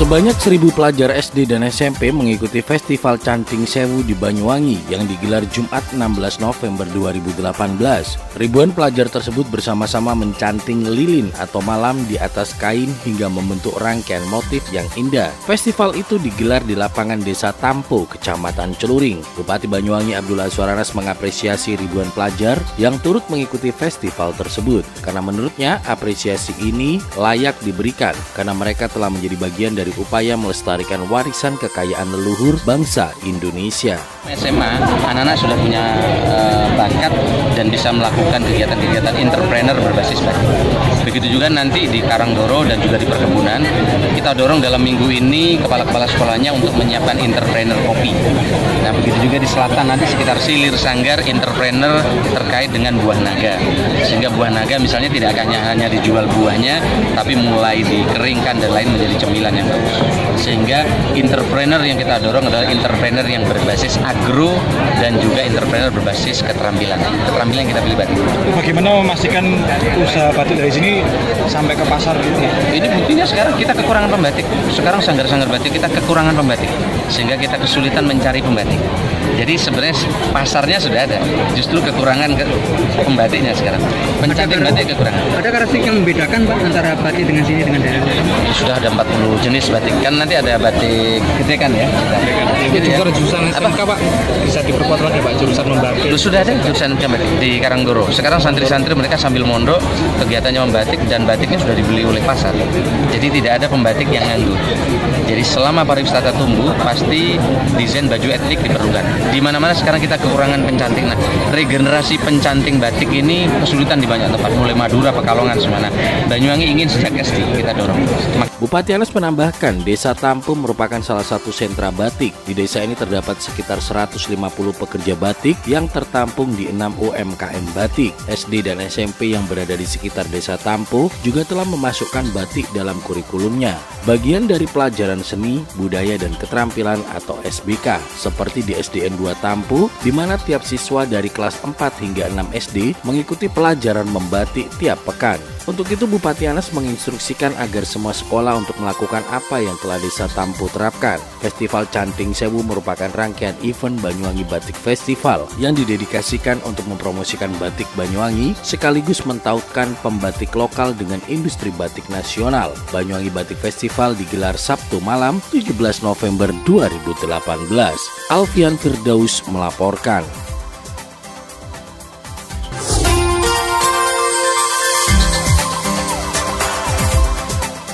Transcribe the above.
Sebanyak seribu pelajar SD dan SMP mengikuti Festival Canting Sewu di Banyuwangi yang digelar Jumat 16 November 2018. Ribuan pelajar tersebut bersama-sama mencanting lilin atau malam di atas kain hingga membentuk rangkaian motif yang indah. Festival itu digelar di lapangan Desa Tampo, Kecamatan Celuring. Bupati Banyuwangi Abdullah Suaranas mengapresiasi ribuan pelajar yang turut mengikuti festival tersebut karena menurutnya apresiasi ini layak diberikan karena mereka telah menjadi bagian dari upaya melestarikan warisan kekayaan leluhur bangsa Indonesia. SMA, anak-anak sudah punya uh, bakat dan bisa melakukan kegiatan-kegiatan entrepreneur berbasis batik. Begitu juga nanti di Karanggoro dan juga di perkebunan, kita dorong dalam minggu ini kepala-kepala sekolahnya untuk menyiapkan entrepreneur kopi. Nah, begitu juga di selatan nanti sekitar Silir Sanggar entrepreneur terkait dengan buah naga. Sehingga buah naga misalnya tidak akan hanya dijual buahnya, tapi mulai dikeringkan dan lain menjadi cemilan yang bagus. Sehingga entrepreneur yang kita dorong adalah entrepreneur yang berbasis agro dan juga entrepreneur berbasis keterampilan. Keterampilan yang kita pilih. Bagaimana memastikan usaha batik dari sini sampai ke pasar gitu ya? Ini buktinya sekarang kita kekurangan pembatik. Sekarang sanggar-sanggar batik kita kekurangan pembatik. Sehingga kita kesulitan mencari pembatik. Jadi sebenarnya pasarnya sudah ada. Justru kekurangan ke pembatiknya sekarang. Pencantik batik kekurangan. Ada karakteristik yang membedakan Pak antara batik dengan sini dengan daerah lain? Sudah ada 40 jenis batik. Kan nanti ada batik gede kan ya? Itu juga jurusan SMK Pak bisa diperkuat lagi Pak jurusan membatik. Lu sudah ada jurusan batik di Karanggoro. Sekarang santri-santri mereka sambil mondok kegiatannya membatik dan batiknya sudah dibeli oleh pasar. Jadi tidak ada pembatik yang nganggur. Jadi selama pariwisata tumbuh pasti desain baju etnik diperlukan. Di mana-mana sekarang kita kekurangan pencanting. Nah, regenerasi pencanting batik ini kesulitan di banyak tempat, mulai Madura, Pekalongan, semana. Banyuwangi ingin sejak SD kita dorong. Bupati Anas menambahkan, Desa Tampu merupakan salah satu sentra batik. Di desa ini terdapat sekitar 150 pekerja batik yang tertampung di 6 UMKM batik. SD dan SMP yang berada di sekitar Desa Tampu juga telah memasukkan batik dalam kurikulumnya. Bagian dari pelajaran seni, budaya, dan keterampilan atau SBK, seperti di SDN 2 Tampu, di mana tiap siswa dari kelas 4 hingga 6 SD mengikuti pelajaran membatik tiap pekan. Untuk itu Bupati Anas menginstruksikan agar semua sekolah untuk melakukan apa yang telah Desa Tampu terapkan. Festival Canting Sewu merupakan rangkaian event Banyuwangi Batik Festival yang didedikasikan untuk mempromosikan batik Banyuwangi sekaligus mentautkan pembatik lokal dengan industri batik nasional. Banyuwangi Batik Festival digelar Sabtu malam 17 November 2018. Alfian Firdaus melaporkan.